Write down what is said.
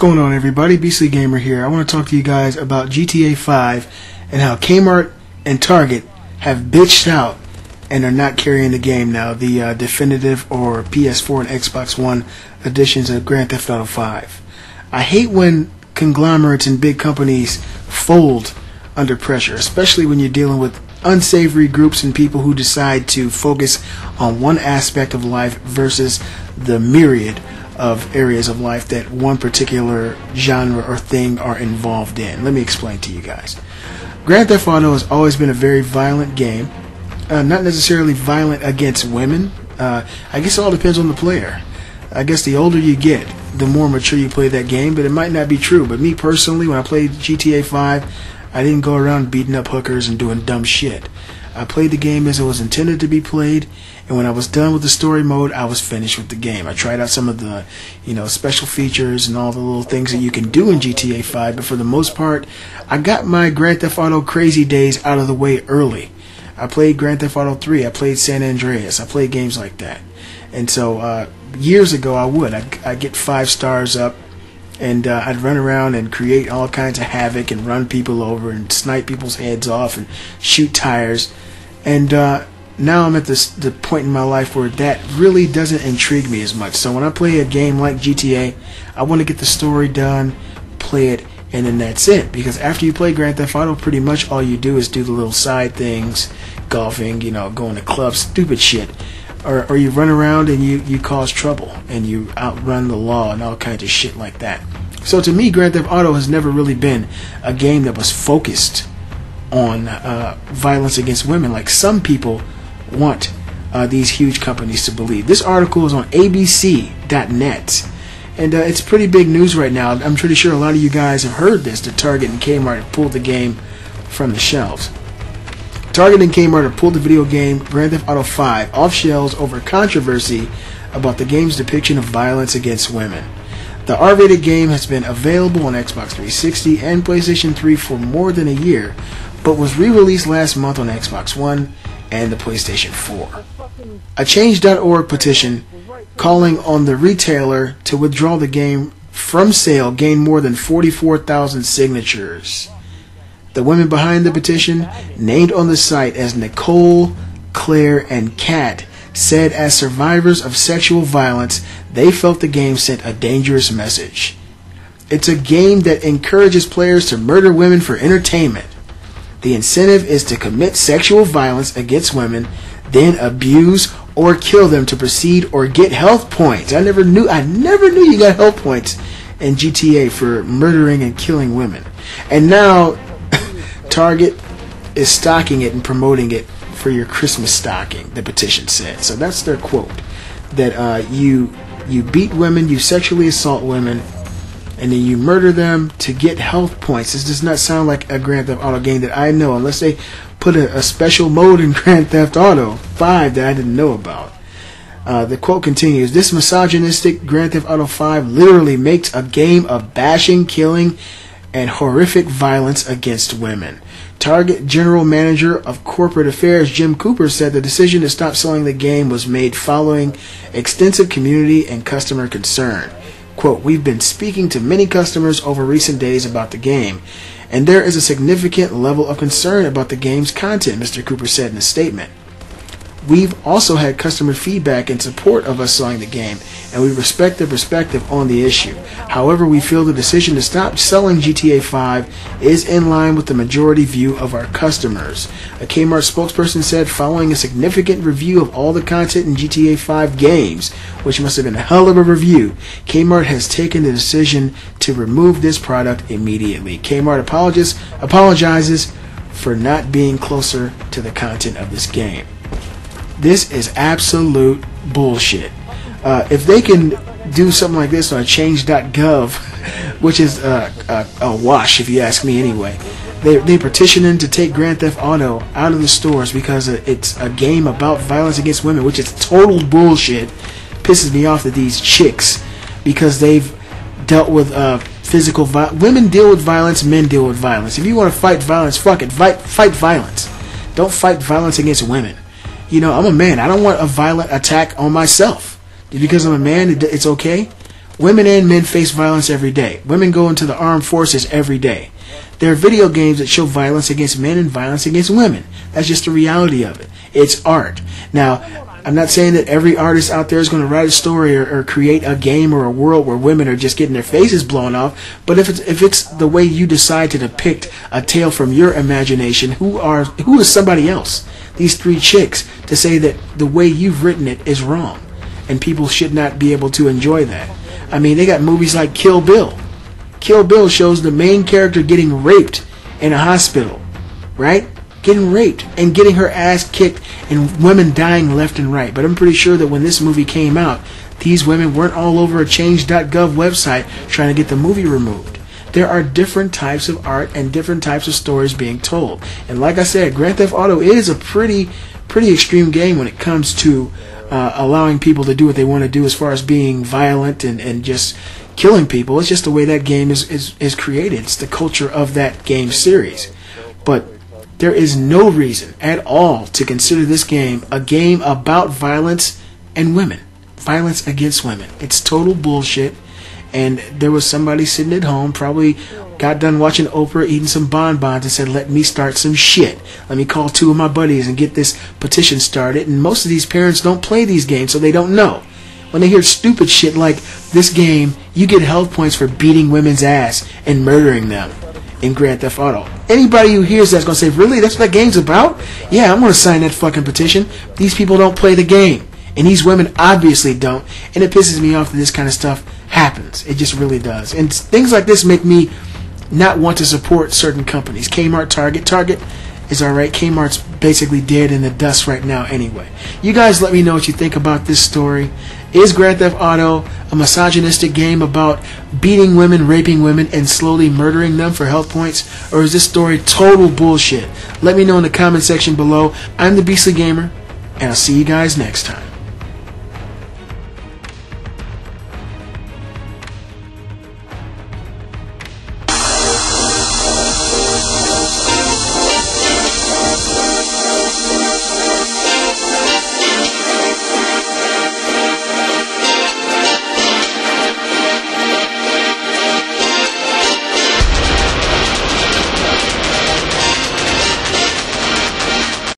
going on, everybody? Beastly Gamer here. I want to talk to you guys about GTA 5 and how Kmart and Target have bitched out and are not carrying the game now. The uh, definitive or PS4 and Xbox One editions of Grand Theft Auto 5. I hate when conglomerates and big companies fold under pressure, especially when you're dealing with unsavory groups and people who decide to focus on one aspect of life versus the myriad of areas of life that one particular genre or thing are involved in. Let me explain to you guys. Grand Theft Auto has always been a very violent game. Uh, not necessarily violent against women. Uh, I guess it all depends on the player. I guess the older you get, the more mature you play that game, but it might not be true. But me personally, when I played GTA 5, I didn't go around beating up hookers and doing dumb shit. I played the game as it was intended to be played, and when I was done with the story mode, I was finished with the game. I tried out some of the, you know, special features and all the little things that you can do in GTA 5, but for the most part, I got my Grand Theft Auto crazy days out of the way early. I played Grand Theft Auto 3, I played San Andreas, I played games like that. And so, uh, years ago, I would. I'd, I'd get five stars up, and uh, I'd run around and create all kinds of havoc and run people over and snipe people's heads off and shoot tires. And uh, now I'm at this the point in my life where that really doesn't intrigue me as much. So when I play a game like GTA, I want to get the story done, play it, and then that's it. Because after you play Grand Theft Auto, pretty much all you do is do the little side things, golfing, you know, going to clubs, stupid shit. Or, or you run around and you, you cause trouble and you outrun the law and all kinds of shit like that. So to me, Grand Theft Auto has never really been a game that was focused on uh, violence against women like some people want uh, these huge companies to believe. This article is on abc.net. And uh, it's pretty big news right now. I'm pretty sure a lot of you guys have heard this. The Target and Kmart have pulled the game from the shelves. Target and Kmart have pulled the video game Grand Theft Auto 5 off shelves over controversy about the game's depiction of violence against women. The R-rated game has been available on Xbox 360 and PlayStation 3 for more than a year, but was re-released last month on Xbox One and the PlayStation 4. A Change.org petition calling on the retailer to withdraw the game from sale gained more than 44,000 signatures. The women behind the petition, named on the site as Nicole, Claire, and Kat, said as survivors of sexual violence, they felt the game sent a dangerous message. It's a game that encourages players to murder women for entertainment. The incentive is to commit sexual violence against women, then abuse or kill them to proceed or get health points. I never knew I never knew you got health points in GTA for murdering and killing women. And now Target is stocking it and promoting it for your Christmas stocking, the petition said. So that's their quote. That uh, you you beat women, you sexually assault women, and then you murder them to get health points. This does not sound like a Grand Theft Auto game that I know, unless they put a, a special mode in Grand Theft Auto 5 that I didn't know about. Uh, the quote continues This misogynistic Grand Theft Auto 5 literally makes a game of bashing, killing, and horrific violence against women. Target General Manager of Corporate Affairs Jim Cooper said the decision to stop selling the game was made following extensive community and customer concern. Quote, We've been speaking to many customers over recent days about the game, and there is a significant level of concern about the game's content, Mr. Cooper said in a statement. We've also had customer feedback in support of us selling the game, and we respect their perspective on the issue. However, we feel the decision to stop selling GTA 5 is in line with the majority view of our customers. A Kmart spokesperson said following a significant review of all the content in GTA 5 games, which must have been a hell of a review, Kmart has taken the decision to remove this product immediately. Kmart apologizes, apologizes for not being closer to the content of this game. This is absolute bullshit. Uh, if they can do something like this on change.gov, which is uh, a, a, wash if you ask me anyway, they, they petitioning to take Grand Theft Auto out of the stores because it's a game about violence against women, which is total bullshit. Pisses me off that these chicks, because they've dealt with uh, physical violence. Women deal with violence, men deal with violence. If you want to fight violence, fuck it, fight, fight violence. Don't fight violence against women you know, I'm a man. I don't want a violent attack on myself. Because I'm a man, it's okay. Women and men face violence every day. Women go into the armed forces every day. There are video games that show violence against men and violence against women. That's just the reality of it. It's art. Now, I'm not saying that every artist out there is going to write a story or, or, create a game or a world where women are just getting their faces blown off. But if it's if it's the way you decide to depict a tale from your imagination, who are who is somebody else? These three chicks to say that the way you've written it is wrong, and people should not be able to enjoy that. I mean, they got movies like Kill Bill. Kill Bill shows the main character getting raped in a hospital, right? Getting raped and getting her ass kicked and women dying left and right. But I'm pretty sure that when this movie came out, these women weren't all over a change.gov website trying to get the movie removed. There are different types of art and different types of stories being told. And like I said, Grand Theft Auto is a pretty pretty extreme game when it comes to uh, allowing people to do what they want to do as far as being violent and, and just killing people. It's just the way that game is, is, is created. It's the culture of that game series. But there is no reason at all to consider this game a game about violence and women. Violence against women. It's total bullshit. And there was somebody sitting at home, probably got done watching Oprah eating some bonbons and said, let me start some shit. Let me call two of my buddies and get this petition started. And most of these parents don't play these games, so they don't know when they hear stupid shit like this game, you get health points for beating women's ass and murdering them in Grand Theft Auto. Anybody who hears that's gonna say, "Really? That's what that game's about?" Yeah, I'm gonna sign that fucking petition. These people don't play the game, and these women obviously don't, and it pisses me off that this kind of stuff happens. It just really does, and things like this make me not want to support certain companies. Kmart, Target, Target is alright. Kmart's basically dead in the dust right now anyway. You guys let me know what you think about this story. Is Grand Theft Auto a misogynistic game about beating women, raping women, and slowly murdering them for health points? Or is this story total bullshit? Let me know in the comment section below. I'm the Beastly Gamer, and I'll see you guys next time.